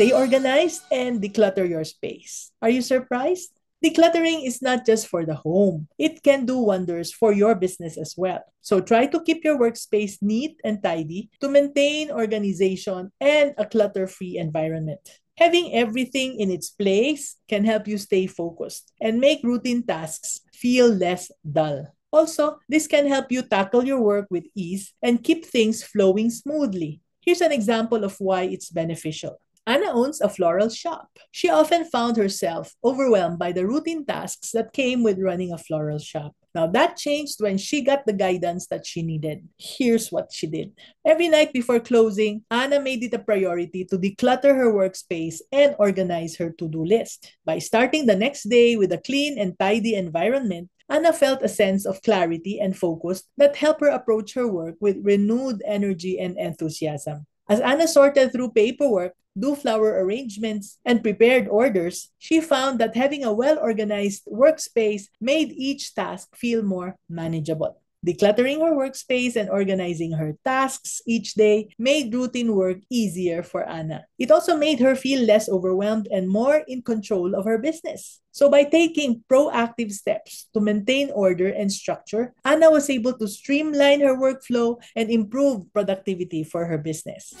Stay organized and declutter your space. Are you surprised? Decluttering is not just for the home. It can do wonders for your business as well. So try to keep your workspace neat and tidy to maintain organization and a clutter-free environment. Having everything in its place can help you stay focused and make routine tasks feel less dull. Also, this can help you tackle your work with ease and keep things flowing smoothly. Here's an example of why it's beneficial. Anna owns a floral shop. She often found herself overwhelmed by the routine tasks that came with running a floral shop. Now, that changed when she got the guidance that she needed. Here's what she did. Every night before closing, Anna made it a priority to declutter her workspace and organize her to do list. By starting the next day with a clean and tidy environment, Anna felt a sense of clarity and focus that helped her approach her work with renewed energy and enthusiasm. As Anna sorted through paperwork, do flower arrangements, and prepared orders, she found that having a well organized workspace made each task feel more manageable. Decluttering her workspace and organizing her tasks each day made routine work easier for Anna. It also made her feel less overwhelmed and more in control of her business. So, by taking proactive steps to maintain order and structure, Anna was able to streamline her workflow and improve productivity for her business.